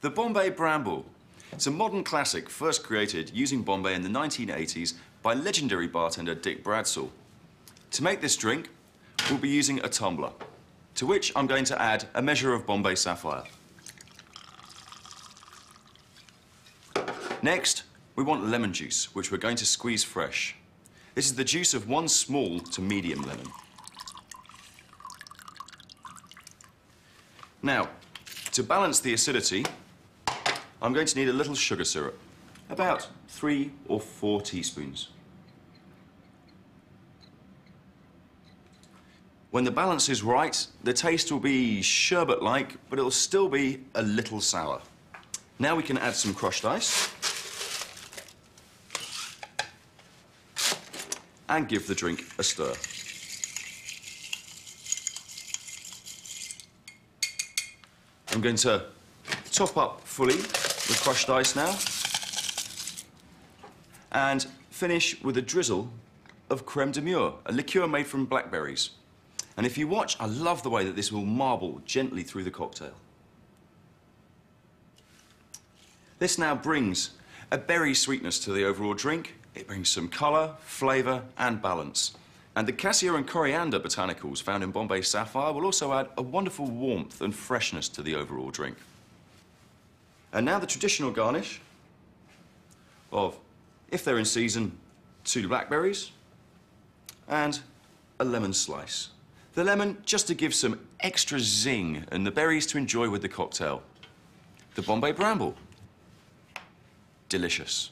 The Bombay Bramble. It's a modern classic first created using Bombay in the 1980s by legendary bartender Dick Bradsell. To make this drink, we'll be using a tumbler, to which I'm going to add a measure of Bombay Sapphire. Next, we want lemon juice, which we're going to squeeze fresh. This is the juice of one small to medium lemon. Now, to balance the acidity, I'm going to need a little sugar syrup, about three or four teaspoons. When the balance is right, the taste will be sherbet-like, but it'll still be a little sour. Now we can add some crushed ice. And give the drink a stir. I'm going to top up fully with crushed ice now. And finish with a drizzle of creme de mure, a liqueur made from blackberries. And if you watch, I love the way that this will marble gently through the cocktail. This now brings a berry sweetness to the overall drink. It brings some colour, flavour and balance. And the cassia and coriander botanicals found in Bombay Sapphire will also add a wonderful warmth and freshness to the overall drink. And now the traditional garnish of, if they're in season, two blackberries and a lemon slice. The lemon just to give some extra zing and the berries to enjoy with the cocktail. The Bombay Bramble. Delicious.